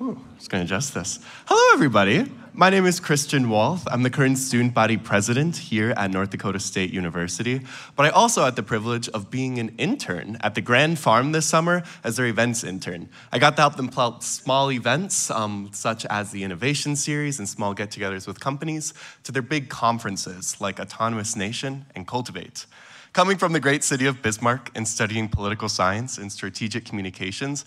Ooh, just going to adjust this. Hello, everybody. My name is Christian Walth. I'm the current student body president here at North Dakota State University, but I also had the privilege of being an intern at the Grand Farm this summer as their events intern. I got to help them plot small events, um, such as the Innovation Series and small get togethers with companies, to their big conferences like Autonomous Nation and Cultivate. Coming from the great city of Bismarck and studying political science and strategic communications,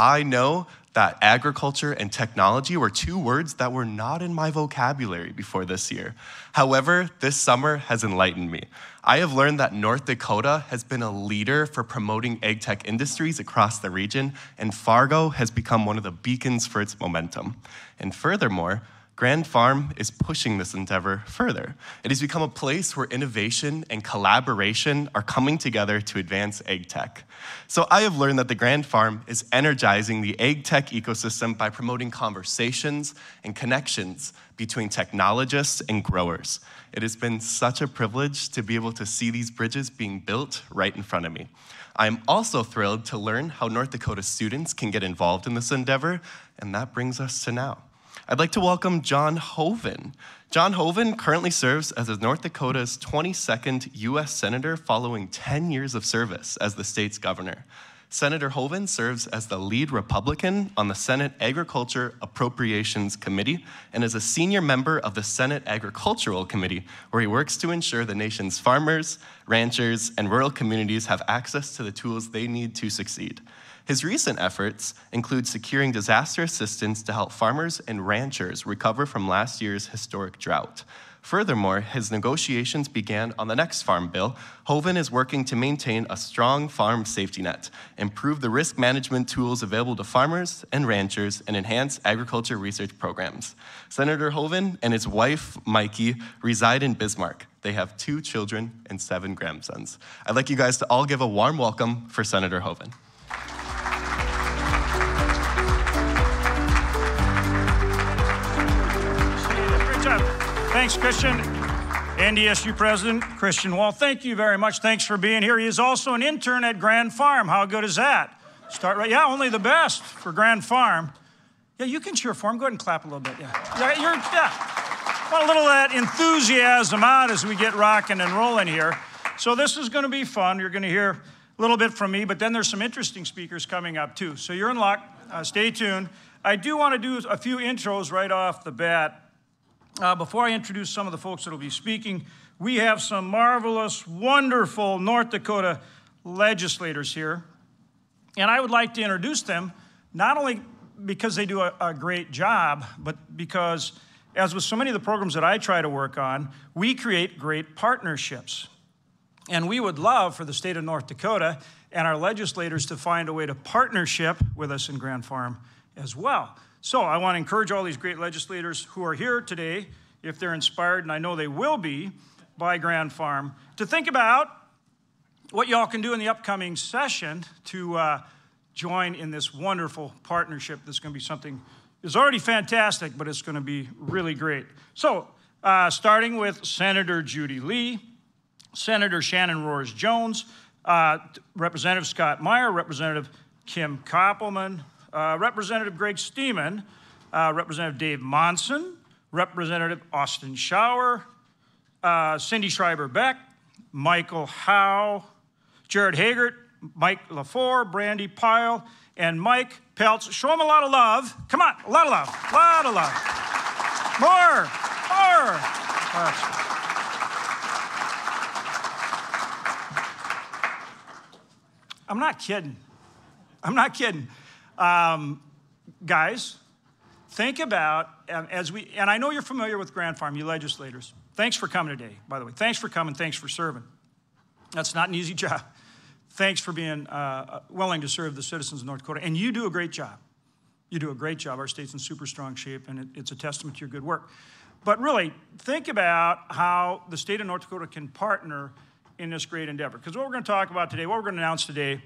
I know that agriculture and technology were two words that were not in my vocabulary before this year. However, this summer has enlightened me. I have learned that North Dakota has been a leader for promoting ag tech industries across the region, and Fargo has become one of the beacons for its momentum. And furthermore, Grand Farm is pushing this endeavor further. It has become a place where innovation and collaboration are coming together to advance ag tech. So I have learned that the Grand Farm is energizing the ag tech ecosystem by promoting conversations and connections between technologists and growers. It has been such a privilege to be able to see these bridges being built right in front of me. I am also thrilled to learn how North Dakota students can get involved in this endeavor, and that brings us to now. I'd like to welcome John Hoeven. John Hoeven currently serves as North Dakota's 22nd U.S. Senator following 10 years of service as the state's governor. Senator Hoeven serves as the lead Republican on the Senate Agriculture Appropriations Committee and is a senior member of the Senate Agricultural Committee, where he works to ensure the nation's farmers, ranchers, and rural communities have access to the tools they need to succeed. His recent efforts include securing disaster assistance to help farmers and ranchers recover from last year's historic drought. Furthermore, his negotiations began on the next farm bill. Hoeven is working to maintain a strong farm safety net, improve the risk management tools available to farmers and ranchers, and enhance agriculture research programs. Senator Hoeven and his wife, Mikey, reside in Bismarck. They have two children and seven grandsons. I'd like you guys to all give a warm welcome for Senator Hoeven. Thanks, Christian. NDSU President Christian Walth, thank you very much. Thanks for being here. He is also an intern at Grand Farm. How good is that? Start right. Yeah, only the best for Grand Farm. Yeah, you can cheer for him. Go ahead and clap a little bit. Yeah, yeah you're yeah. Want a little of that enthusiasm out as we get rocking and rolling here. So this is going to be fun. You're going to hear little bit from me, but then there's some interesting speakers coming up too. So you're in luck. Uh, stay tuned. I do want to do a few intros right off the bat. Uh, before I introduce some of the folks that will be speaking, we have some marvelous, wonderful North Dakota legislators here. And I would like to introduce them not only because they do a, a, great job, but because, as with so many of the programs that I try to work on, we create great partnerships. And we would love for the state of North Dakota and our legislators to find a way to partnership with us in Grand Farm as well. So I want to encourage all these great legislators who are here today, if they're inspired, and I know they will be by Grand Farm, to think about what y'all can do in the upcoming session to uh, join in this wonderful partnership that's going to be something is already fantastic, but it's going to be really great. So, uh, starting with Senator Judy Lee, Senator Shannon Roers Jones, uh, Representative Scott Meyer, Representative Kim Koppelman, uh, Representative Greg Stemen, uh, Representative Dave Monson, Representative Austin Schauer, uh, Cindy Schreiber Beck, Michael Howe, Jared Hagert, Mike Lefor, Brandy Pyle, and Mike Beltz. Show them a lot of love. Come on, a lot of love, a lot of love. More, more. I'm not kidding. I'm not kidding. Um, guys, think about um, as we, and I know you're familiar with Grand Farm, you legislators. Thanks for coming today, by the way. Thanks for coming. Thanks for serving. That's not an easy job. Thanks for being uh, uh, willing to serve the citizens of North Dakota. And you do a great job. You do a great job. Our state's in super strong shape, and it, it's a testament to your good work. But really, think about how the state of North Dakota can partner in this great endeavor. Because what we're going to talk about today, what we're going to announce today,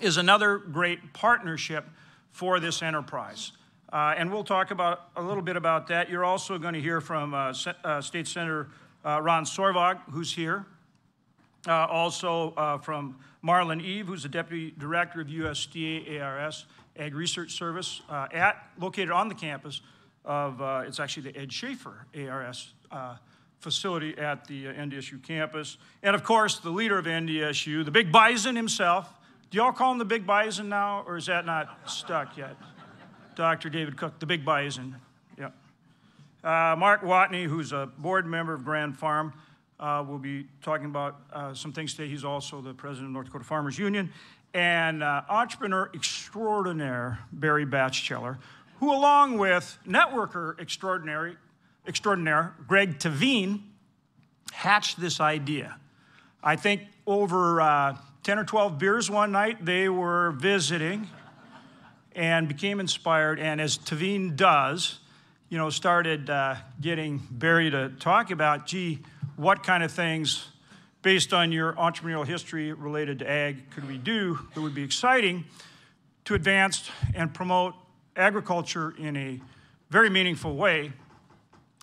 is another great partnership for this enterprise. Uh, and we'll talk about a little bit about that. You're also going to hear from uh, uh, State Senator uh, Ron Sorvaag, who's here. Uh, also uh, from Marlen Eve, who's the Deputy Director of USDA ARS, Ag Research Service at, located on the campus of, it's actually the Ed Schafer ARS facility at the uh, NDSU campus. And of course, the leader of NDSU, the big bison himself. Do y'all call him the big bison now, or is that not stuck yet? Dr. David Cook, the big bison. Yeah. Uh, Mark Watne, who's a board member of Grand Farm, uh, will be talking about uh, some things today. He's also the president of North Dakota Farmers Union. And uh, entrepreneur extraordinaire Barry Batcheller, who, along with networker extraordinary, extraordinaire Greg Tehven, hatched this idea. I think over uh, 10 or 12 beers one night, they were visiting and became inspired. And as Tehven does, you know, started uh, getting Barry to talk about, gee, what kind of things, based on your entrepreneurial history related to ag, could we do that would be exciting to advance and promote agriculture in a very meaningful way?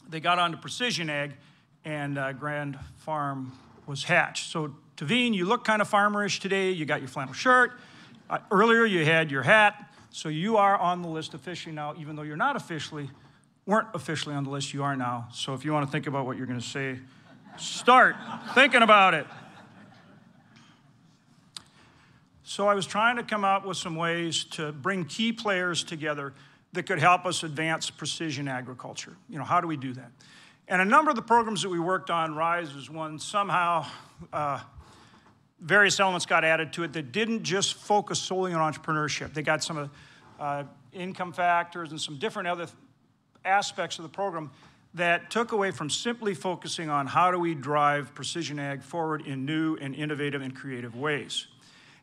They got onto precision ag, and uh, Grand Farm was hatched. So, Tehven, you look kind of farmerish today. You got your flannel shirt. Uh, earlier, you had your hat. So, you are on the list officially now, even though you're not officially, weren't officially on the list, you are now. So, if you want to think about what you're going to say, Start thinking about it. So I was trying to come up with some ways to bring key players together that could help us advance precision agriculture. You know, how do we do that? And a number of the programs that we worked on, RISE was one, somehow uh, various elements got added to it that didn't just focus solely on entrepreneurship. They got some uh, income factors and some different other aspects of the program that took away from simply focusing on how do we drive precision ag forward in new and innovative and creative ways.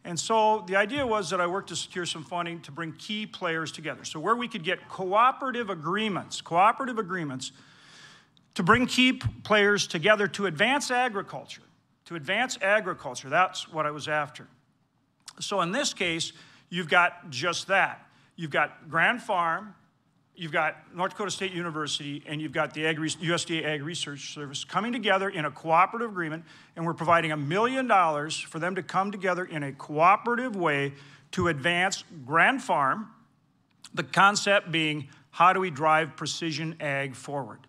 And so the idea was that I worked to secure some funding to bring key players together. So, where we could get cooperative agreements, cooperative agreements to bring key players together to advance agriculture, to advance agriculture. That's what I was after. So, in this case, you've got just that. You've got Grand Farm, you've got North Dakota State University and you've got the Ag USDA Ag Research Service coming together in a cooperative agreement, and we're providing a million dollars for them to come together in a cooperative way to advance Grand Farm. The concept being, how do we drive precision ag forward?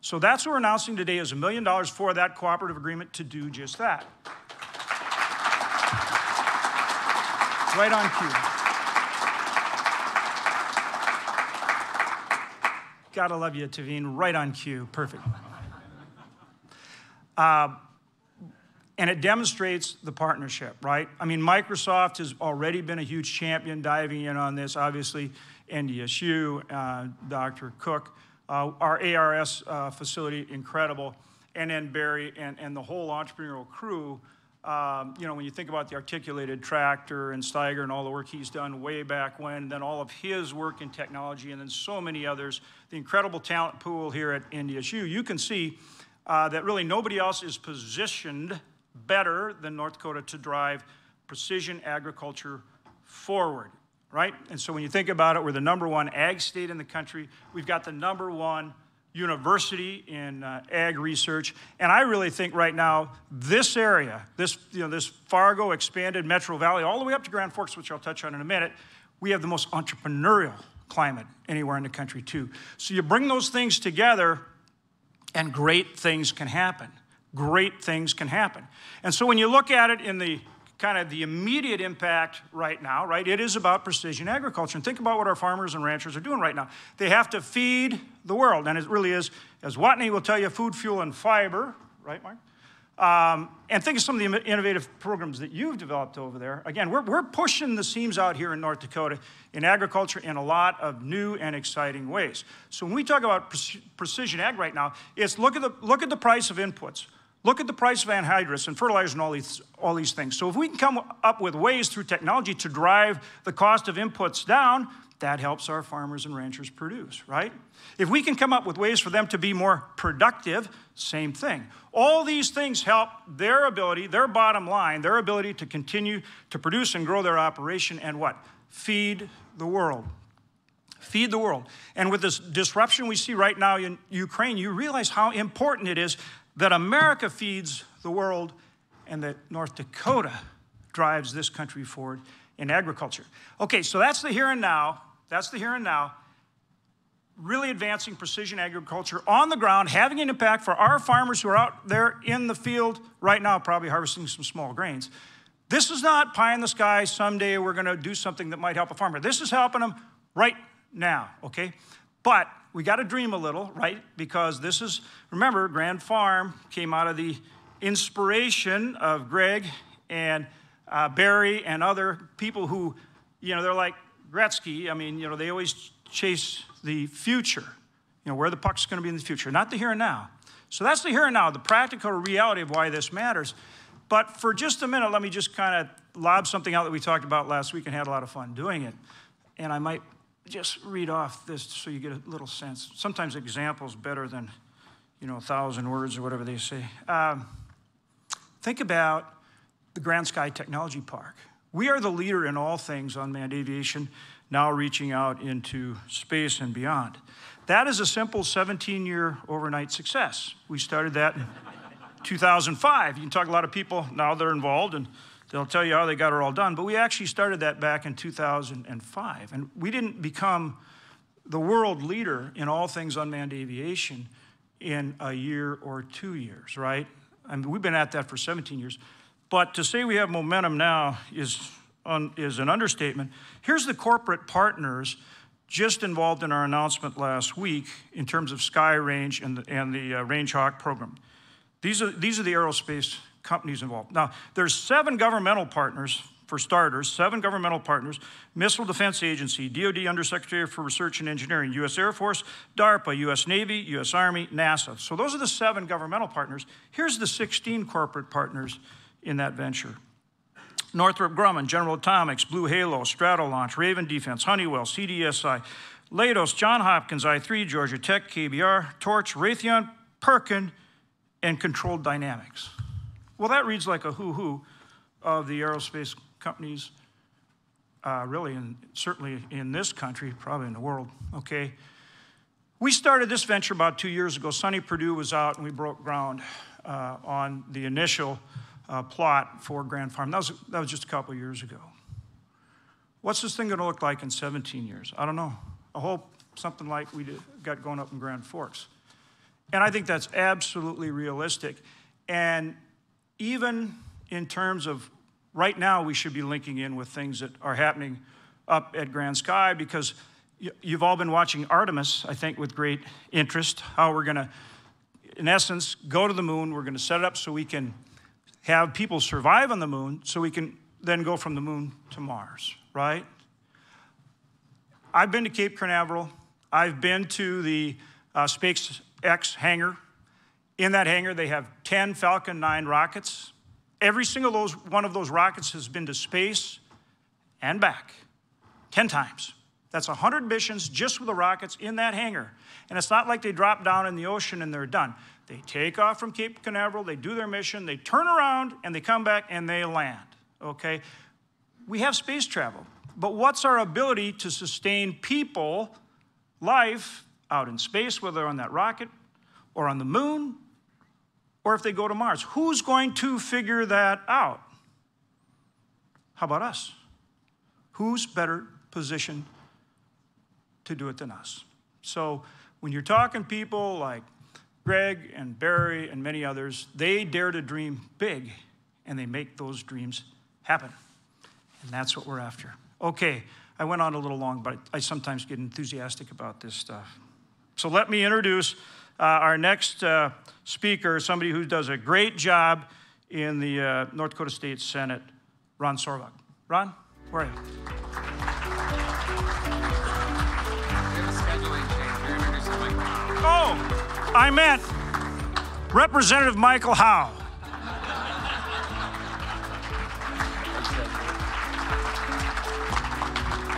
So that's what we're announcing today is a million dollars for that cooperative agreement to do just that. Right on cue. Gotta love you, Tehven. Right on cue. Perfect. Uh, and it demonstrates the partnership, right? I mean, Microsoft has already been a huge champion diving in on this. Obviously, NDSU, uh, Dr. Cook, uh, our ARS uh, facility, incredible. And then Barry and, and the whole entrepreneurial crew um, you know, when you think about the articulated tractor and Steiger and all the work he's done way back when, then all of his work in technology, and then so many others, the incredible talent pool here at NDSU, you can see uh, that really nobody else is positioned better than North Dakota to drive precision agriculture forward, right? And so when you think about it, we're the number one ag state in the country. We've got the number one university in uh, ag research. And I really think right now, this area, this, you know, this Fargo expanded Metro Valley, all the way up to Grand Forks, which I'll touch on in a minute, we have the most entrepreneurial climate anywhere in the country, too. So you bring those things together, and great things can happen. Great things can happen. And so when you look at it in the kind of the immediate impact right now, right? It is about precision agriculture. And think about what our farmers and ranchers are doing right now. They have to feed the world. And it really is, as Watne will tell you, food, fuel, and fiber, right, Mark? Um, and think of some of the innovative programs that you've developed over there. Again, we're, we're pushing the seams out here in North Dakota in agriculture in a lot of new and exciting ways. So when we talk about pre- precision ag right now, it's look at the, look at the price of inputs. Look at the price of anhydrous and fertilizer and all these, all these things. So if we can come up with ways through technology to drive the cost of inputs down, that helps our farmers and ranchers produce, right? If we can come up with ways for them to be more productive, same thing. All these things help their ability, their bottom line, their ability to continue to produce and grow their operation and what? Feed the world. Feed the world. And with this disruption we see right now in Ukraine, you realize how important it is that America feeds the world and that North Dakota drives this country forward in agriculture. Okay, so that's the here and now. That's the here and now. Really advancing precision agriculture on the ground, having an impact for our farmers who are out there in the field right now, probably harvesting some small grains. This is not pie in the sky, someday we're going to do something that might help a farmer. This is helping them right now, okay? But we got to dream a little, right? Because this is, remember, Grand Farm came out of the inspiration of Greg and uh, Barry and other people who, you know, they're like Gretzky. I mean, you know, they always chase the future, you know, where the puck's going to be in the future, not the here and now. So that's the here and now, the practical reality of why this matters. But for just a minute, let me just kind of lob something out that we talked about last week and had a lot of fun doing it. And I might just read off this so you get a little sense. Sometimes examples better than, you know, a thousand words or whatever they say. Um, think about the Grand Sky Technology Park. We are the leader in all things unmanned aviation, now reaching out into space and beyond. That is a simple 17 year overnight success. We started that in 2005. You can talk a lot of people now that are involved, and they'll tell you how they got it all done. But we actually started that back in 2005. And we didn't become the world leader in all things unmanned aviation in a year or two years, right? I mean, we've been at that for 17 years. But to say we have momentum now is, un, is an understatement. Here's the corporate partners just involved in our announcement last week in terms of Sky Range and the, and the uh, Range Hawk program. These are, these are the aerospace companies involved. Now, there's seven governmental partners, for starters, seven governmental partners, Missile Defense Agency, DoD Undersecretary for Research and Engineering, U.S. Air Force, DARPA, U.S. Navy, U.S. Army, NASA. So those are the seven governmental partners. Here's the 16 corporate partners in that venture. Northrop Grumman, General Atomics, BlueHalo, Stratolaunch, Raven Defense, Honeywell, CDSI, Leidos, John Hopkins, i3, Georgia Tech, KBR, Torch, Raytheon, Perkin, and Controlled Dynamics. Well, that reads like a who of the aerospace companies, uh, really, and certainly in this country, probably in the world, okay? We started this venture about two years ago. Sonny Perdue was out and we broke ground uh, on the initial uh, plot for Grand Farm. That was, that was just a couple years ago. What's this thing going to look like in 17 years? I don't know. I hope something like we did, got going up in Grand Forks. And I think that's absolutely realistic. And even in terms of right now, we should be linking in with things that are happening up at Grand Sky because you've all been watching Artemis, I think, with great interest, how we're going to, in essence, go to the moon. We're going to set it up so we can have people survive on the moon so we can then go from the moon to Mars, right? I've been to Cape Canaveral. I've been to the uh, SpaceX hangar. In that hangar, they have 10 Falcon 9 rockets. Every single those, one of those rockets has been to space and back 10 times. That's 100 missions just with the rockets in that hangar. And it's not like they drop down in the ocean and they're done. They take off from Cape Canaveral, they do their mission, they turn around, and they come back and they land. Okay? We have space travel. But what's our ability to sustain people, life, out in space, whether on that rocket or on the moon or if they go to Mars? Who's going to figure that out? How about us? Who's better positioned to do it than us? So when you're talking people like Greg and Barry and many others, they dare to dream big and they make those dreams happen. And that's what we're after. Okay, I went on a little long, but I sometimes get enthusiastic about this stuff. So let me introduce uh, our next uh, speaker, somebody who does a great job in the uh, North Dakota State Senate, Ron Sorvaag. Ron, where are you? Oh, I meant Representative Michael Howe.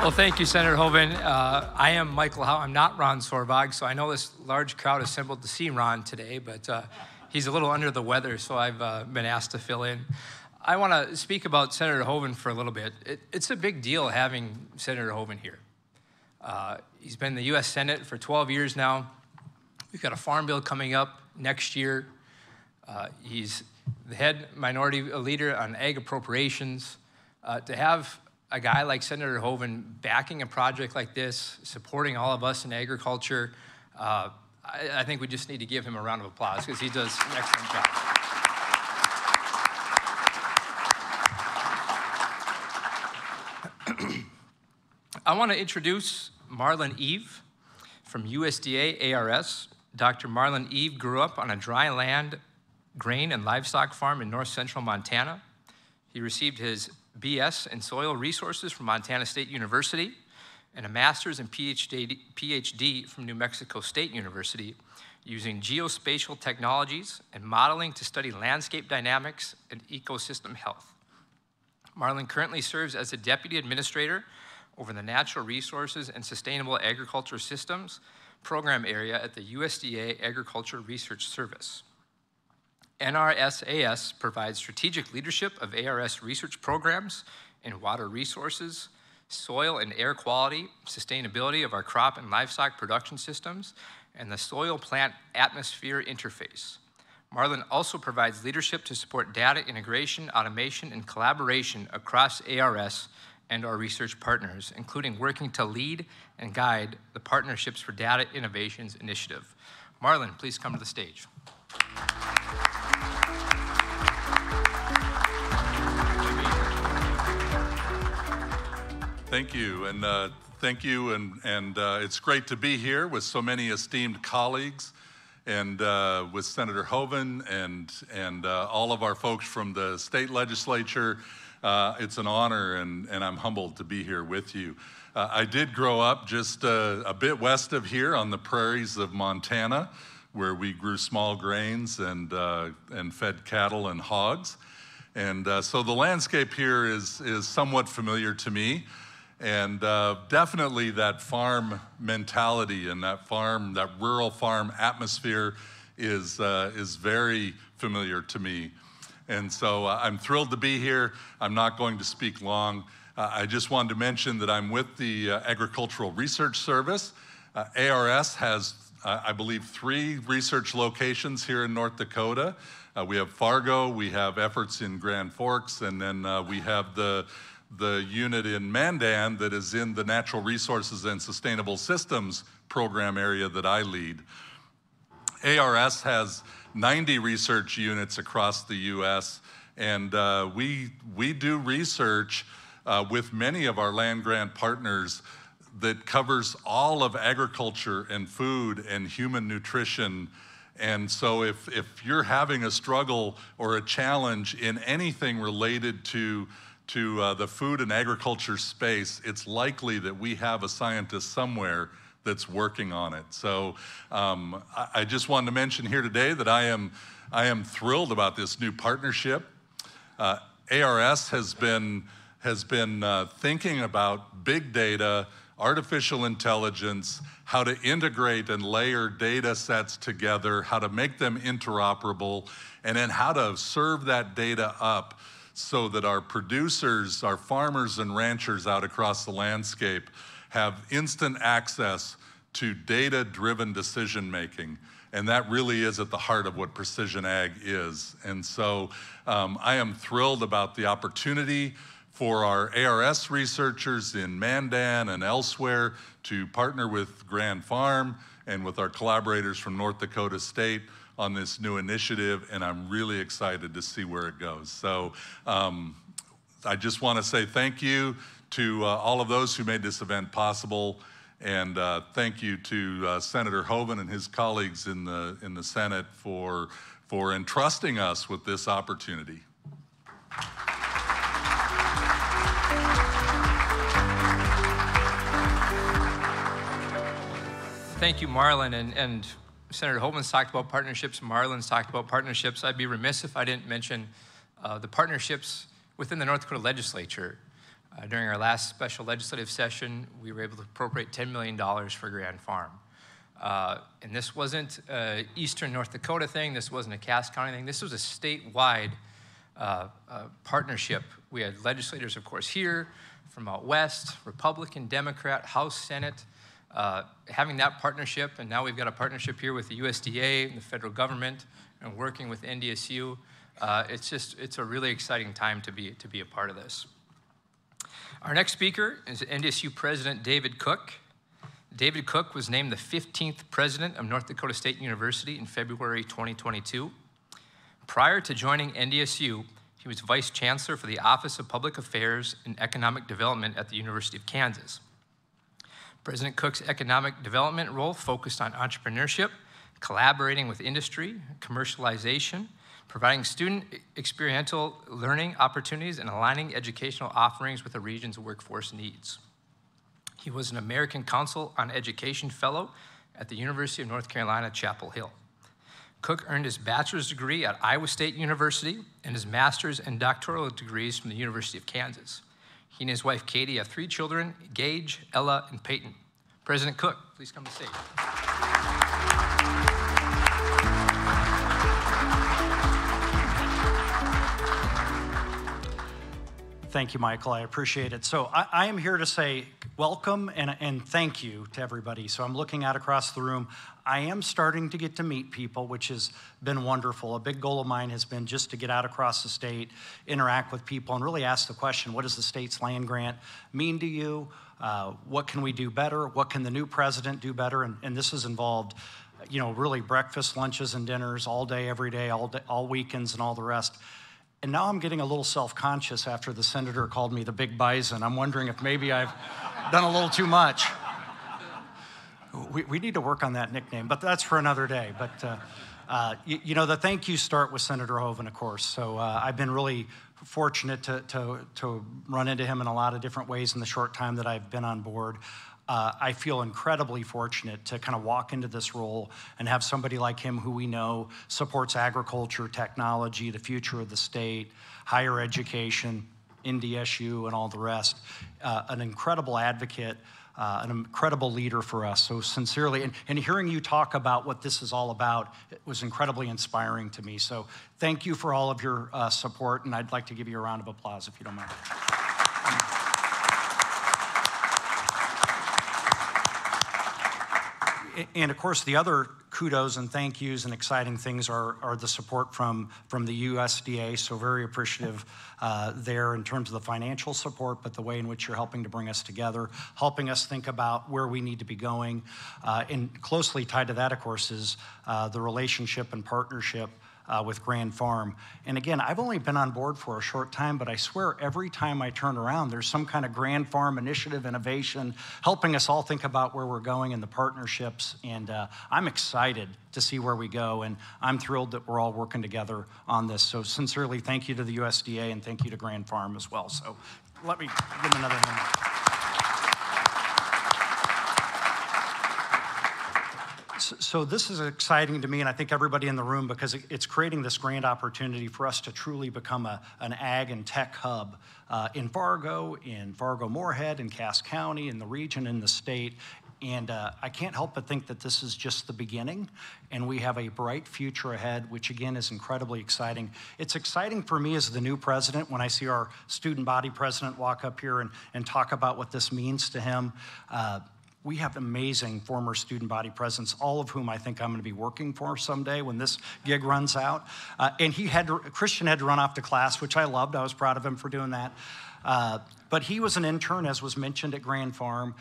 Well, thank you, Senator Hoeven. Uh, I am Michael Howe. I'm not Ron Sorvaag, so I know this large crowd assembled to see Ron today, but uh, he's a little under the weather, so I've uh, been asked to fill in. I want to speak about Senator Hoeven for a little bit. It, it's a big deal having Senator Hoeven here. Uh, he's been in the U.S. Senate for 12 years now. We've got a farm bill coming up next year. Uh, he's the head minority leader on ag appropriations. Uh, to have a guy like Senator Hoeven backing a project like this, supporting all of us in agriculture, uh, I, I, think we just need to give him a round of applause because he does an excellent job. I want to introduce Marlen Eve from USDA ARS. Dr. Marlen Eve grew up on a dry land grain and livestock farm in north central Montana. He received his BS in soil resources from Montana State University and a master's and PhD, PhD from New Mexico State University using geospatial technologies and modeling to study landscape dynamics and ecosystem health. Marlen currently serves as a deputy administrator over the Natural Resources and Sustainable Agriculture Systems program area at the USDA Agriculture Research Service. NRSAS provides strategic leadership of ARS research programs in water resources, soil and air quality, sustainability of our crop and livestock production systems, and the soil plant atmosphere interface. Marlen also provides leadership to support data integration, automation, and collaboration across ARS and our research partners, including working to lead and guide the Partnerships for Data Innovations initiative. Marlen, please come to the stage. Thank you, and uh, thank you, and, and uh, it's great to be here with so many esteemed colleagues, and uh, with Senator Hoeven and and uh, all of our folks from the state legislature. Uh, it's an honor, and, and I'm humbled to be here with you. Uh, I did grow up just a bit west of here on the prairies of Montana, where we grew small grains and and fed cattle and hogs. And so the landscape here is, is somewhat familiar to me. And uh, definitely that farm mentality and that farm, that rural farm atmosphere is, uh, is very familiar to me. And so uh, I'm thrilled to be here. I'm not going to speak long. Uh, I just wanted to mention that I'm with the uh, Agricultural Research Service. Uh, ARS has, I believe, three research locations here in North Dakota. we have Fargo, we have efforts in Grand Forks, and then we have the the unit in Mandan that is in the Natural Resources and Sustainable Systems program area that I lead. ARS has 90 research units across the US, and uh, we, we do research uh, with many of our land grant partners that covers all of agriculture and food and human nutrition. And so, if, if you're having a struggle or a challenge in anything related to to uh, the food and agriculture space, it's likely that we have a scientist somewhere that's working on it. So um, I, I, just wanted to mention here today that I am, I am thrilled about this new partnership. Uh, ARS has been, has been uh, thinking about big data, artificial intelligence, how to integrate and layer data sets together, how to make them interoperable, and then how to serve that data up so that our producers, our farmers and ranchers out across the landscape have instant access to data driven decision making. And that really is at the heart of what precision ag is. And so um, I am thrilled about the opportunity for our ARS researchers in Mandan and elsewhere to partner with Grand Farm and with our collaborators from North Dakota State on this new initiative, and I'm really excited to see where it goes. So um, I just want to say thank you to uh, all of those who made this event possible. And uh, thank you to uh, Senator Hoeven and his colleagues in the, in the Senate for, for entrusting us with this opportunity. Thank you, Marlen. And, and Senator Holman's talked about partnerships, Marlen's talked about partnerships. I'd be remiss if I didn't mention uh, the partnerships within the North Dakota legislature. Uh, during our last special legislative session, we were able to appropriate $10 million for Grand Farm. Uh, and this wasn't an Eastern North Dakota thing, this wasn't a Cass County thing, this was a statewide uh, uh, partnership. We had legislators, of course, here from out west, Republican, Democrat, House, Senate, uh, having that partnership, and now we've got a partnership here with the USDA and the federal government, and working with NDSU. Uh, it's just it's a really exciting time to be to be a part of this. Our next speaker is NDSU President David Cook. David Cook was named the 15th president of North Dakota State University in February 2022. Prior to joining NDSU, he was vice chancellor for the Office of Public Affairs and Economic Development at the University of Kansas. President Cook's economic development role focused on entrepreneurship, collaborating with industry, commercialization, providing student experiential learning opportunities, and aligning educational offerings with the region's workforce needs. He was an American Council on Education Fellow at the University of North Carolina, Chapel Hill. Cook earned his bachelor's degree at Iowa State University and his master's and doctoral degrees from the University of Kansas. He and his wife Katie have three children Gage, Ella, and Peyton. President Cook, please come to stage. Thank you, Michael. I appreciate it. So, I, I, am here to say welcome and, and thank you to everybody. So, I'm looking out across the room. I am starting to get to meet people, which has been wonderful. A big goal of mine has been just to get out across the state, interact with people, and really ask the question what does the state's land grant mean to you? Uh, what can we do better? What can the new president do better? And, and this has involved you know, really breakfast, lunches, and dinners all day, every day, all, day, all weekends, and all the rest. And now I'm getting a little self conscious after the senator called me the big bison. I'm wondering if maybe I've done a little too much. We, we need to work on that nickname, but that's for another day. But, uh, uh, you, you, know, the thank you start with Senator Hoeven, of course. So uh, I've been really fortunate to, to, to run into him in a lot of different ways in the short time that I've been on board uh, I feel incredibly fortunate to kind of walk into this role and have somebody like him who we know supports agriculture, technology, the future of the state, higher education, NDSU, and all the rest. Uh, an incredible advocate. Uh, an incredible leader for us. So, sincerely, and, and hearing you talk about what this is all about was incredibly inspiring to me. So, thank you for all of your uh, support, and I'd like to give you a round of applause if you don't mind. And of course, the other kudos and thank yous and exciting things are, are the support from, from the USDA. So, very appreciative uh, there in terms of the financial support, but the way in which you're helping to bring us together, helping us think about where we need to be going. Uh, and closely tied to that, of course, is uh, the relationship and partnership uh, with Grand Farm. And again, I've only been on board for a short time, but I swear every time I turn around, there's some kind of Grand Farm initiative, innovation, helping us all think about where we're going and the partnerships. And uh, I'm excited to see where we go. And I'm thrilled that we're all working together on this. So, sincerely, thank you to the USDA and thank you to Grand Farm as well. So, let me give them another hand. So this is exciting to me, and I think everybody in the room, because it's creating this grand opportunity for us to truly become a, an ag and tech hub uh, in Fargo, in Fargo Moorhead, in Cass County, in the region, in the state. And uh, I can't help but think that this is just the beginning, and we have a bright future ahead, which again is incredibly exciting. It's exciting for me as the new president when I see our student body president walk up here and, and talk about what this means to him. Uh, we have amazing former student body presidents, all of whom I think I'm going to be working for someday when this gig runs out. Uh, and he had to, Christian had to run off to class, which I loved. I was proud of him for doing that. Uh, but he was an intern, as was mentioned at Grand Farm.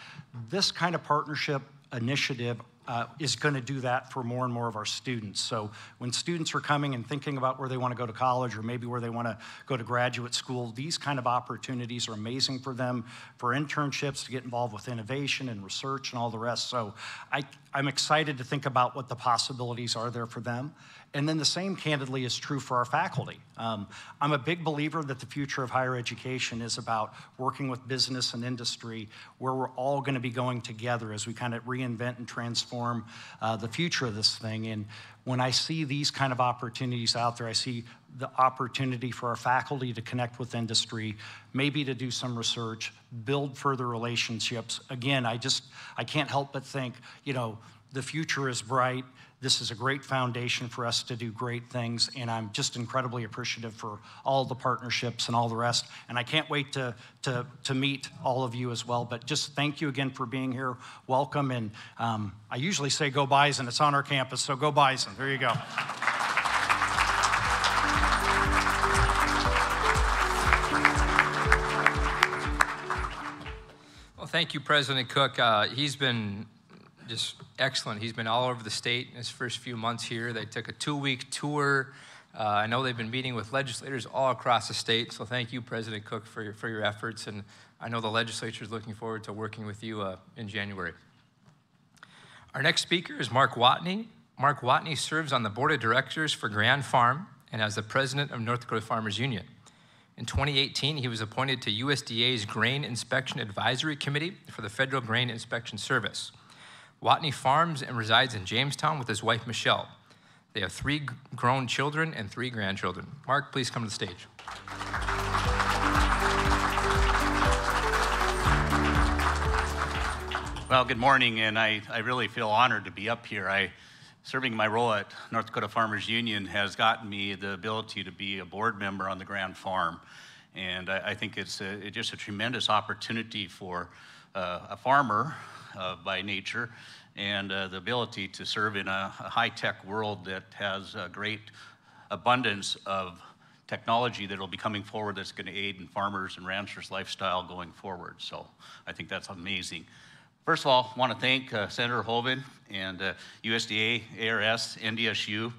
This kind of partnership initiative uh, is going to do that for more and more of our students. So when students are coming and thinking about where they want to go to college or maybe where they want to go to graduate school, these kind of opportunities are amazing for them for internships to get involved with innovation and research and all the rest. So I, I'm excited to think about what the possibilities are there for them. And then the same, candidly, is true for our faculty. Um, I'm a big believer that the future of higher education is about working with business and industry, where we're all going to be going together as we kind of reinvent and transform uh, the future of this thing. And when I see these kind of opportunities out there, I see the opportunity for our faculty to connect with industry, maybe to do some research, build further relationships. Again, I just I can't help but think, you know, the future is bright. This is a great foundation for us to do great things, and I'm just incredibly appreciative for all the partnerships and all the rest. And I can't wait to, to, to meet all of you as well. But just thank you again for being here. Welcome. And um, I usually say go Bison. It's on our campus, so go Bison. There you go. Well, thank you, President Cook. Uh, he's been just excellent. He's been all over the state in his first few months here. They took a two week tour. Uh, I know they've been meeting with legislators all across the state, so thank you, President Cook, for your, for your efforts. And I know the legislature is looking forward to working with you uh, in January. Our next speaker is Mark Watne. Mark Watne serves on the board of directors for Grand Farm and as the president of North Dakota Farmers Union. In 2018, he was appointed to USDA's Grain Inspection Advisory Committee for the Federal Grain Inspection Service. Watne farms and resides in Jamestown with his wife, Michelle. They have three grown children and three grandchildren. Mark, please come to the stage. Well, good morning, and I, I really feel honored to be up here. I, serving my role at North Dakota Farmers Union has gotten me the ability to be a board member on the Grand Farm, and I, I think it's, a, just a tremendous opportunity for uh, a farmer uh, by nature and uh, the ability to serve in a, a high-tech world that has a great abundance of technology that will be coming forward that's going to aid in farmers and ranchers' lifestyle going forward. So I think that's amazing. First of all, I want to thank uh, Senator Hoeven and uh, USDA, ARS, NDSU.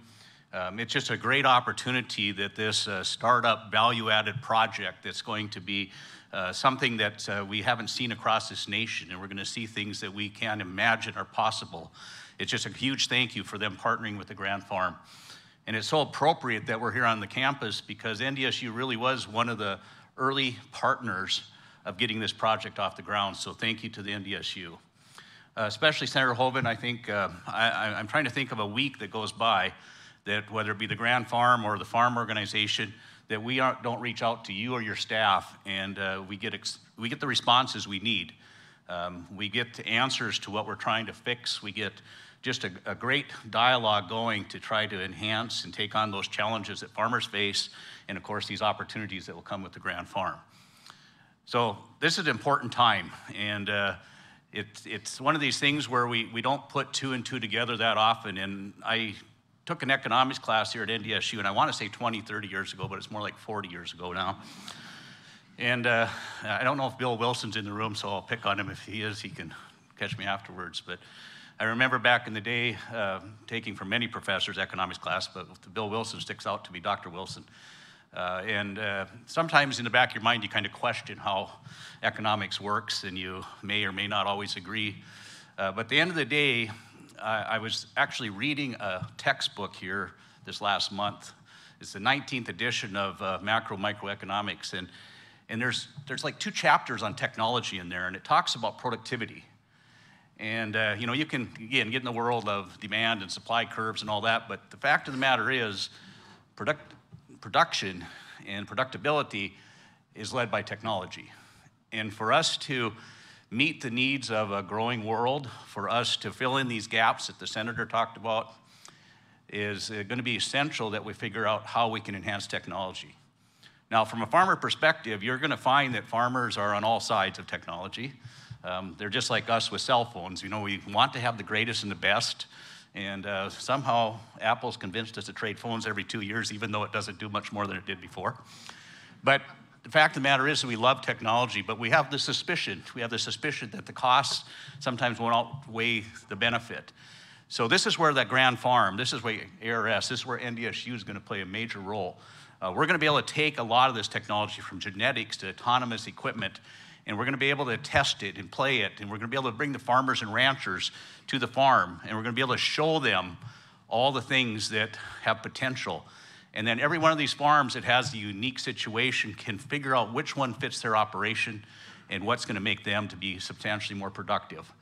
Um, it's just a great opportunity that this uh, startup value added project that's going to be uh, something that uh, we haven't seen across this nation, and we're going to see things that we can't imagine are possible. It's just a huge thank you for them partnering with the Grand Farm. And it's so appropriate that we're here on the campus because NDSU really was one of the early partners of getting this project off the ground. So thank you to the NDSU. Uh, especially Senator Hoeven, I think, uh, I, am trying to think of a week that goes by that whether it be the Grand Farm or the farm organization, that we don't reach out to you or your staff and uh, we, get we get the responses we need. Um, we get answers to what we're trying to fix. We get just a, a, great dialogue going to try to enhance and take on those challenges that farmers face, and of course, these opportunities that will come with the Grand Farm. So, this is an important time, and uh, it, it's one of these things where we, we don't put two and two together that often. And I took an economics class here at NDSU, and I want to say 20, 30 years ago, but it's more like 40 years ago now. And uh, I don't know if Bill Wilson's in the room, so I'll pick on him. If he is, he can catch me afterwards. But I remember back in the day uh, taking from many professors economics class, but Bill Wilson sticks out to me, Dr. Wilson. Uh, and uh, sometimes in the back of your mind, you kind of question how economics works, and you may or may not always agree. Uh, but at the end of the day, I, I was actually reading a textbook here this last month. It's the 19th edition of uh, Macro Microeconomics, and, and there's, there's like two chapters on technology in there, and it talks about productivity. And uh, you know, you can again get in the world of demand and supply curves and all that, but the fact of the matter is, product, production and productability is led by technology. And for us to meet the needs of a growing world, for us to fill in these gaps that the senator talked about, is uh, going to be essential that we figure out how we can enhance technology. Now, from a farmer perspective, you're going to find that farmers are on all sides of technology. Um, they're just like us with cell phones. You know, we want to have the greatest and the best. And uh, somehow Apple's convinced us to trade phones every two years, even though it doesn't do much more than it did before. But the fact of the matter is we love technology, but we have the suspicion, we have the suspicion that the costs sometimes won't outweigh the benefit. So this is where that Grand Farm, this is where ARS, this is where NDSU is going to play a major role. Uh, we're going to be able to take a lot of this technology from genetics to autonomous equipment, and we're going to be able to test it and play it, and we're going to be able to bring the farmers and ranchers to the farm, and we're going to be able to show them all the things that have potential. And then every one of these farms that has a unique situation can figure out which one fits their operation and what's going to make them to be substantially more productive.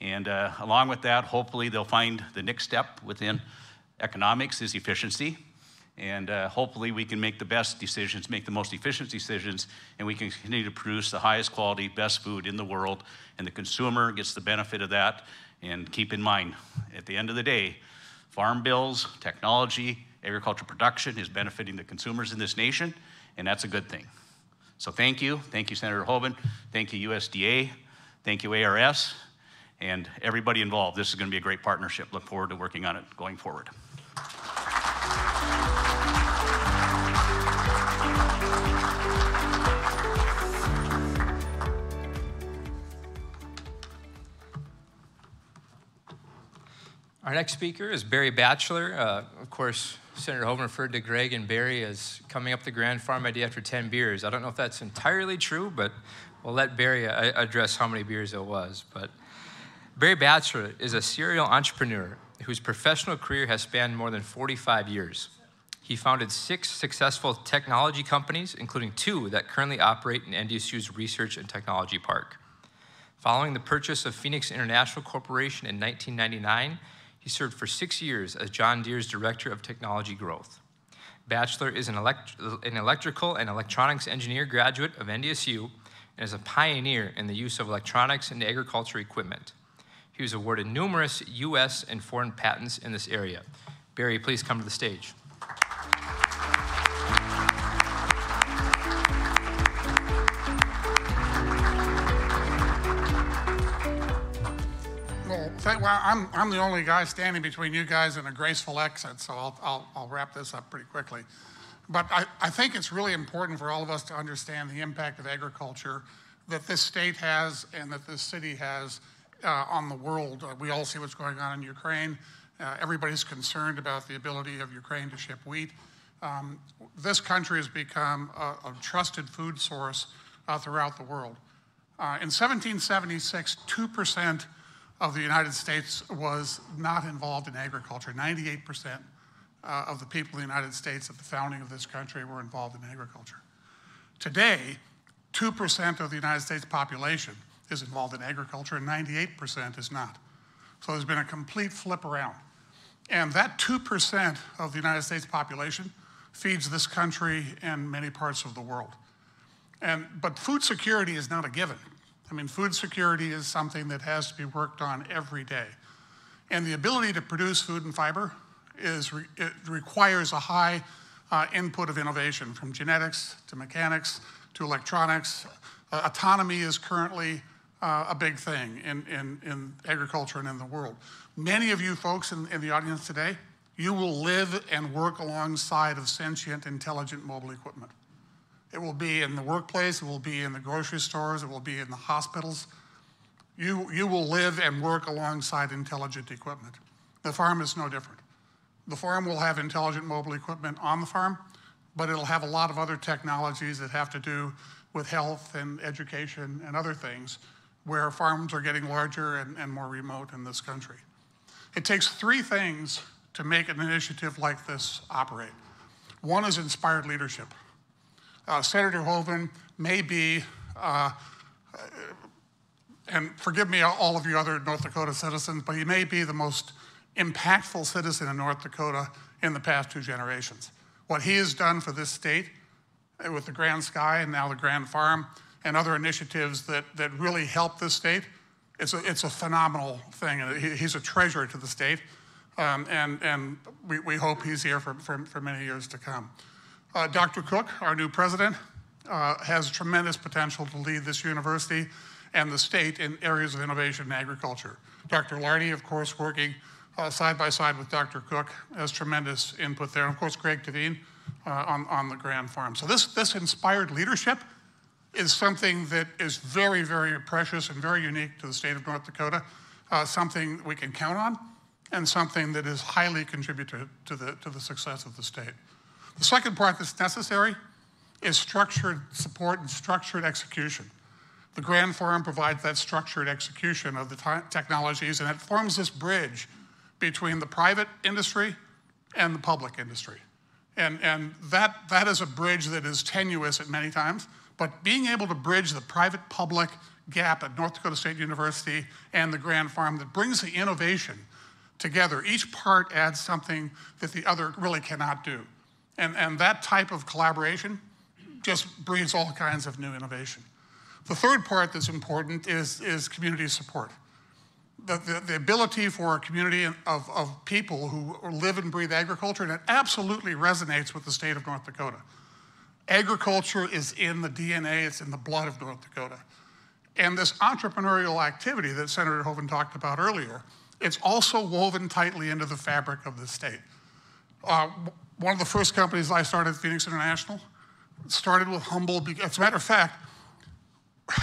And uh, along with that, hopefully they'll find the next step within economics is efficiency. And uh, hopefully we can make the best decisions, make the most efficient decisions, and we can continue to produce the highest quality, best food in the world. And the consumer gets the benefit of that. And keep in mind, at the end of the day, farm bills, technology, Agriculture production is benefiting the consumers in this nation, and that's a good thing. So thank you. Thank you, Senator Hoeven. Thank you, USDA. Thank you, ARS, and everybody involved. This is going to be a great partnership. Look forward to working on it going forward. Our next speaker is Barry Batcheller, uh, of course, Senator Hoeven referred to Greg and Barry as coming up the Grand Farm idea after 10 beers. I don't know if that's entirely true, but we'll let Barry uh, address how many beers it was. But Barry Batcheller is a serial entrepreneur whose professional career has spanned more than 45 years. He founded six successful technology companies, including two that currently operate in NDSU's Research and Technology Park. Following the purchase of Phoenix International Corporation in 1999, he served for six years as John Deere's Director of Technology Growth. Batcheller is an, elect an electrical and electronics engineer graduate of NDSU and is a pioneer in the use of electronics and agriculture equipment. He was awarded numerous U.S. and foreign patents in this area. Barry, please come to the stage. Well, I'm, I'm the only guy standing between you guys and a graceful exit, so I'll, I'll, I'll wrap this up pretty quickly. But I, I think it's really important for all of us to understand the impact of agriculture that this state has and that this city has uh, on the world. Uh, we all see what's going on in Ukraine. Uh, everybody's concerned about the ability of Ukraine to ship wheat. Um, this country has become a, a trusted food source uh, throughout the world. Uh, in 1776, 2% of the United States was not involved in agriculture. 98% uh, of the people in the United States at the founding of this country were involved in agriculture. Today, 2% of the United States population is involved in agriculture and 98% is not. So there's been a complete flip around. And that 2% of the United States population feeds this country and many parts of the world. And, but food security is not a given. I mean, food security is something that has to be worked on every day. And the ability to produce food and fiber is it requires a high uh, input of innovation from genetics to mechanics to electronics. Uh, autonomy is currently uh, a big thing in, in, in agriculture and in the world. Many of you folks in, in the audience today, you will live and work alongside of sentient, intelligent mobile equipment. It will be in the workplace, it will be in the grocery stores, it will be in the hospitals. You, you will live and work alongside intelligent equipment. The farm is no different. The farm will have intelligent mobile equipment on the farm, but it'll have a lot of other technologies that have to do with health and education and other things where farms are getting larger and, and more remote in this country. It takes three things to make an initiative like this operate. One is inspired leadership. Uh, Senator Hoeven may be, uh, and forgive me, all of you other North Dakota citizens, but he may be the most impactful citizen in North Dakota in the past two generations. What he has done for this state uh, with the Grand Sky and now the Grand Farm and other initiatives that, that really help this state, it's a, it's a phenomenal thing. He's a treasure to the state. Um, and and we, we hope he's here for, for, for many years to come. Uh, Dr. Cook, our new president, uh, has tremendous potential to lead this university and the state in areas of innovation and agriculture. Dr. Lardy, of course, working uh, side by side with Dr. Cook, has tremendous input there. And of course, Greg Tehven uh, on, on the Grand Farm. So this, this inspired leadership is something that is very, very precious and very unique to the state of North Dakota, uh, something we can count on, and something that is highly contributed to the, to the success of the state. The second part that's necessary is structured support and structured execution. The Grand Farm provides that structured execution of the technologies, and it forms this bridge between the private industry and the public industry. And, and that, that is a bridge that is tenuous at many times, but being able to bridge the private public gap at North Dakota State University and the Grand Farm that brings the innovation together. Each part adds something that the other really cannot do. And, and that type of collaboration just breeds all kinds of new innovation. The third part that's important is, is community support. The, the, the, ability for a community of, of people who live and breathe agriculture, and it absolutely resonates with the state of North Dakota. Agriculture is in the DNA, it's in the blood of North Dakota. And this entrepreneurial activity that Senator Hoeven talked about earlier, it's also woven tightly into the fabric of the state. Uh, one of the first companies I started, Phoenix International, started with humble. As a matter of fact,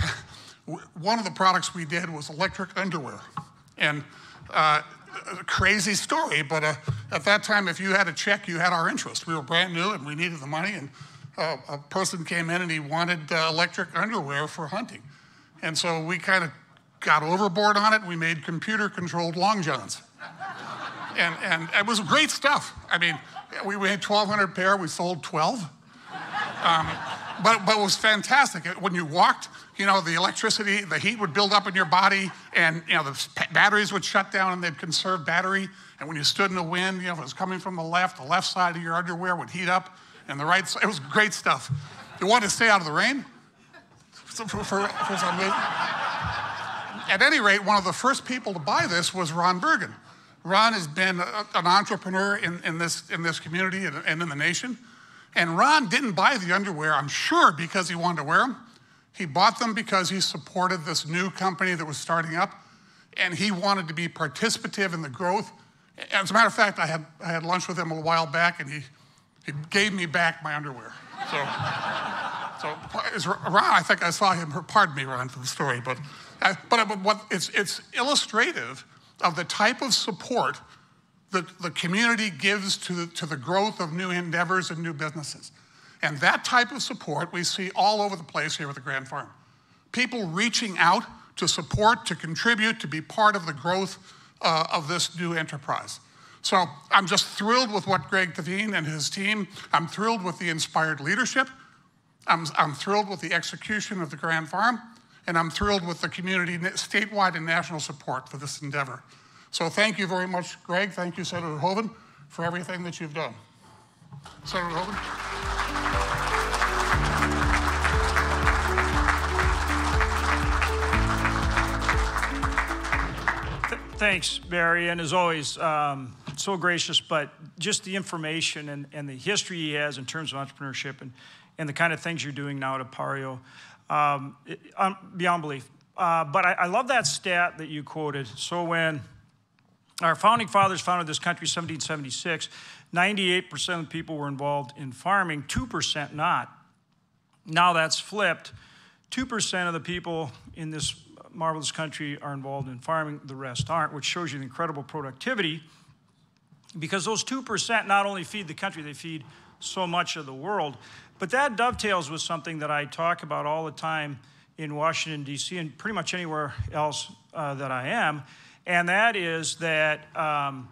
one of the products we did was electric underwear, and uh, a crazy story, but uh, at that time, if you had a check, you had our interest. We were brand new and we needed the money, and uh, a person came in and he wanted uh, electric underwear for hunting. And so we kind of got overboard on it. We made computer controlled long johns. and, and it was great stuff. I mean, we made 1,200 pair, we sold 12. Um, but, but it was fantastic. When you walked, you know, the electricity, the heat would build up in your body, and, you know, the batteries would shut down and they'd conserve battery. And when you stood in the wind, you know, if it was coming from the left, the left side of your underwear would heat up, and the right side, it was great stuff. You wanted to stay out of the rain? For, for, for some reason. At any rate, one of the first people to buy this was Ron Bergen. Ron has been a, an entrepreneur in, in, this, in this community and, and in the nation. And Ron didn't buy the underwear, I'm sure, because he wanted to wear them. He bought them because he supported this new company that was starting up, and he wanted to be participative in the growth. As a matter of fact, I had, I had lunch with him a while back, and he, he gave me back my underwear. So, so Ron, I think I saw him, pardon me, Ron, for the story, but, uh, but, but what, it's, it's illustrative of the type of support that the community gives to the, to the growth of new endeavors and new businesses. And that type of support we see all over the place here at the Grand Farm. People reaching out to support, to contribute, to be part of the growth uh, of this new enterprise. So I'm just thrilled with what Greg Tehven and his team, I'm thrilled with the inspired leadership. I'm, I'm thrilled with the execution of the Grand Farm, and I'm thrilled with the community statewide and national support for this endeavor. So thank you very much, Greg. Thank you, Senator Hoeven, for everything that you've done. Senator Hoeven. thanks, Barry. And as always, um, so gracious, but just the information and, and, the history he has in terms of entrepreneurship and, and the kind of things you're doing now at Appareo, um, it, um, beyond belief. Uh, but I, I, love that stat that you quoted. So when our founding fathers founded this country in 1776. 98% of the people were involved in farming, 2% not. Now that's flipped. 2% of the people in this marvelous country are involved in farming, the rest aren't, which shows you the incredible productivity because those 2% not only feed the country, they feed so much of the world. But that dovetails with something that I talk about all the time in Washington, D.C., and pretty much anywhere else uh, that I am and that is that, um,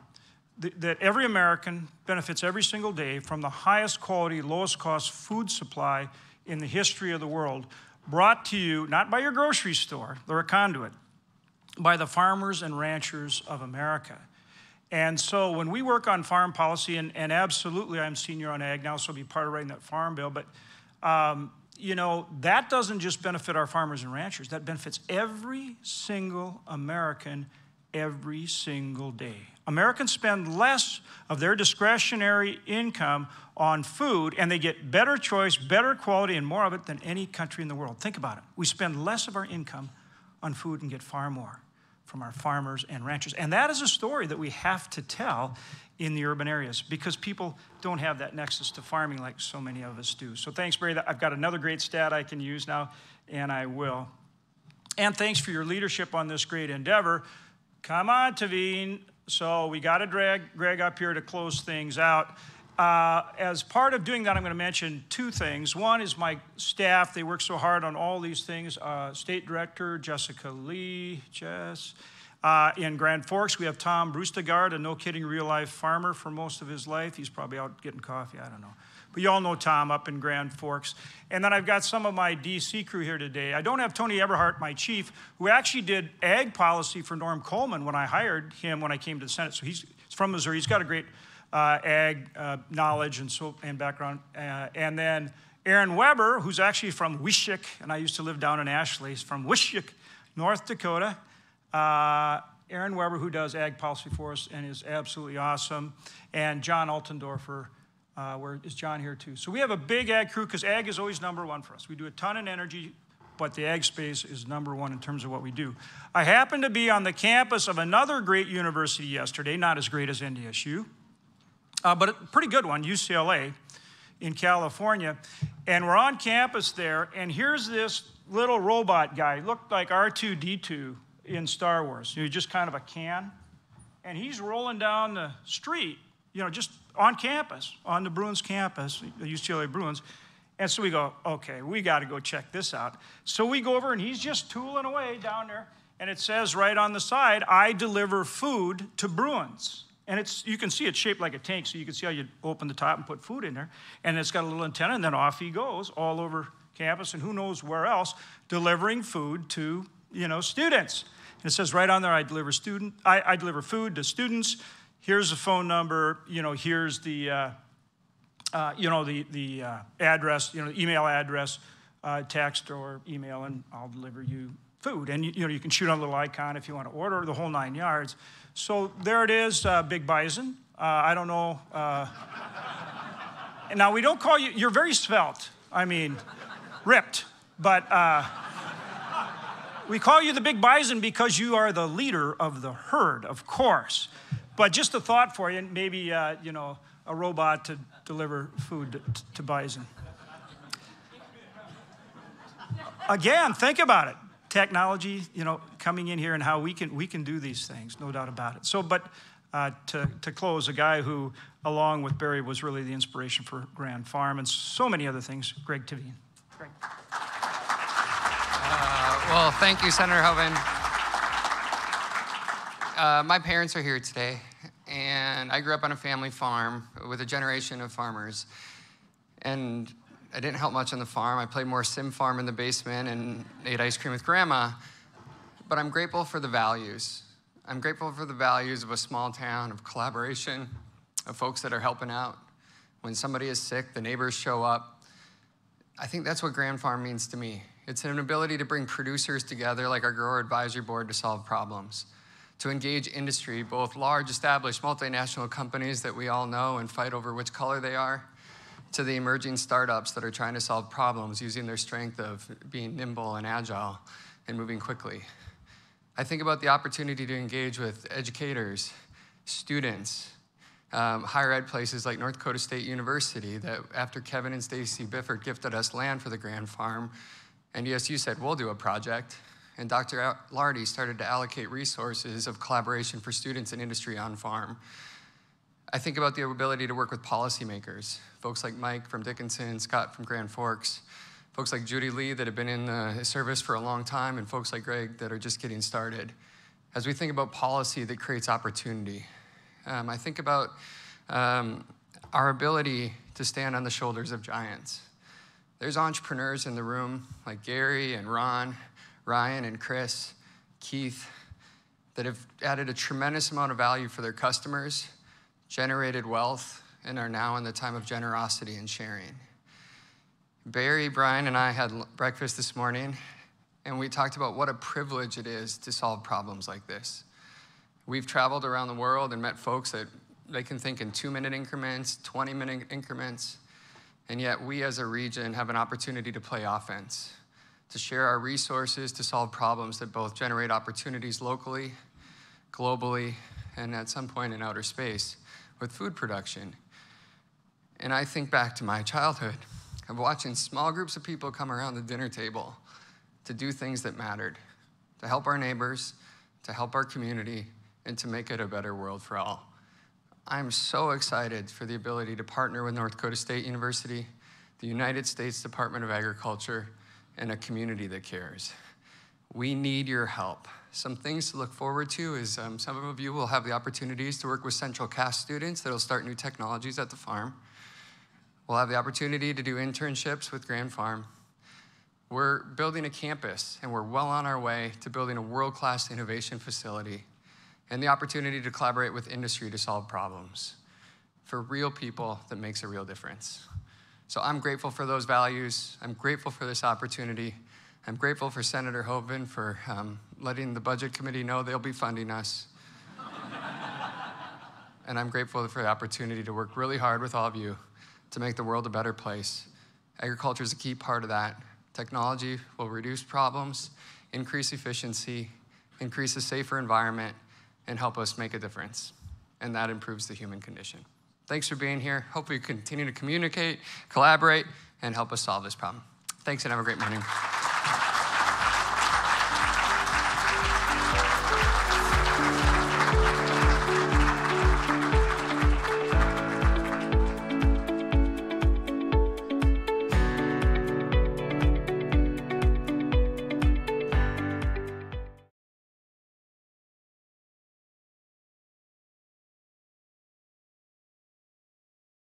th- that every American benefits every single day from the highest quality, lowest cost food supply in the history of the world, brought to you not by your grocery store, they're a conduit, by the farmers and ranchers of America. And so when we work on farm policy, and, and absolutely I'm senior on ag now, so I'll be part of writing that farm bill, but um, you know, that doesn't just benefit our farmers and ranchers, that benefits every single American every single day. Americans spend less of their discretionary income on food and they get better choice, better quality, and more of it than any country in the world. Think about it. We spend less of our income on food and get far more from our farmers and ranchers. And that is a story that we have to tell in the urban areas because people don't have that nexus to farming like so many of us do. So thanks, Barry. I've got another great stat I can use now, and I will. And thanks for your leadership on this great endeavor. Come on, Tehven. So we got to drag Greg up here to close things out. Uh, as part of doing that, I'm going to mention two things. One is my staff. They work so hard on all these things. Uh, State Director Jessica Lee, Jess. Uh, in Grand Forks, we have Tom Brustegard, a no kidding real life farmer for most of his life. He's probably out getting coffee, I don't know. But you all know Tom up in Grand Forks. And then I've got some of my DC crew here today. I don't have Tony Eberhart, my chief, who actually did ag policy for Norm Coleman when I hired him when I came to the Senate. So he's, from Missouri. He's got a great uh, ag uh, knowledge and, so, and background. Uh, and then Aaron Weber, who's actually from Wishek, and I used to live down in Ashley. He's from Wishek, North Dakota. Uh, Aaron Weber, who does ag policy for us and is absolutely awesome. And John Altendorfer, uh, where is John here too? So we have a big ag crew because ag is always number one for us. We do a ton of energy, but the ag space is number one in terms of what we do. I happened to be on the campus of another great university yesterday, not as great as NDSU, uh, but a pretty good one, UCLA in California. And we're on campus there, and here's this little robot guy, looked like R2D2 in Star Wars. You know, just kind of a can. and he's rolling down the street, you know, just on campus, on the Bruins campus, the UCLA Bruins. And so we go, okay, we got to go check this out. So we go over, and he's just tooling away down there, and it says right on the side, I deliver food to Bruins. And it's, you can see it's shaped like a tank, so you can see how you open the top and put food in there. And it's got a little antenna, and then off he goes all over campus and who knows where else, delivering food to, you know, students. And it says right on there, I deliver student, I, I deliver food to students. Here's the phone number, you know, here's the, uh, uh, you know, the, the uh, address, you know, email address, uh, text or email, and I'll deliver you food. And, you, you, know, you can shoot on a little icon if you want to order the whole nine yards. So there it is, uh, Big Bison. Uh, I don't know. Uh, now, we don't call you, you're very svelte. I mean, ripped. But uh, we call you the Big Bison because you are the leader of the herd, of course. But just a thought for you, maybe, uh, you know, a robot to deliver food to, to bison. Again, think about it technology, you know, coming in here and how we can we can do these things, no doubt about it. So, but uh, to to close, a guy who, along with Barry, was really the inspiration for Grand Farm and so many other things. Greg Tehven. Greg. Uh, well, thank you, Senator Hoeven. Uh, my parents are here today, and I grew up on a family farm with a generation of farmers. And I didn't help much on the farm. I played more sim farm in the basement and ate ice cream with grandma. But I'm grateful for the values. I'm grateful for the values of a small town, of collaboration, of folks that are helping out. When somebody is sick, the neighbors show up. I think that's what Grand Farm means to me. It's an ability to bring producers together, like our Grower Advisory Board, to solve problems, to engage industry, both large, established multinational companies that we all know and fight over which color they are, to the emerging startups that are trying to solve problems using their strength of being nimble and agile and moving quickly. I think about the opportunity to engage with educators, students, um, higher ed places like North Dakota State University that after Kevin and Stacy Bifford gifted us land for the Grand Farm, and NDSU said, we'll do a project. And Dr. Lardy started to allocate resources of collaboration for students and industry on farm. I think about the ability to work with policymakers, folks like Mike from Dickinson, Scott from Grand Forks, folks like Judy Lee that have been in the service for a long time, and folks like Greg that are just getting started. As we think about policy that creates opportunity, um, I think about um, our ability to stand on the shoulders of giants. There's entrepreneurs in the room like Gary and Ron, Ryan and Chris, Keith, that have added a tremendous amount of value for their customers generated wealth, and are now in the time of generosity and sharing. Barry, Brian, and I had breakfast this morning, and we talked about what a privilege it is to solve problems like this. We've traveled around the world and met folks that they can think in two minute increments, 20 minute increments, and yet we as a region have an opportunity to play offense, to share our resources to solve problems that both generate opportunities locally, globally, and at some point in outer space with food production. And I think back to my childhood of watching small groups of people come around the dinner table to do things that mattered, to help our neighbors, to help our community, and to make it a better world for all. I'm so excited for the ability to partner with North Dakota State University, the United States Department of Agriculture, and a community that cares. We need your help. Some things to look forward to is um, some of you will have the opportunities to work with Central Cass students that'll start new technologies at the farm. We'll have the opportunity to do internships with Grand Farm. We're building a campus and we're well on our way to building a world class innovation facility and the opportunity to collaborate with industry to solve problems for real people that makes a real difference. So I'm grateful for those values. I'm grateful for this opportunity. I'm grateful for Senator Hoeven for um, letting the Budget Committee know they'll be funding us. and I'm grateful for the opportunity to work really hard with all of you to make the world a better place. Agriculture is a key part of that. Technology will reduce problems, increase efficiency, increase a safer environment, and help us make a difference. And that improves the human condition. Thanks for being here. Hope we continue to communicate, collaborate, and help us solve this problem. Thanks, and have a great morning.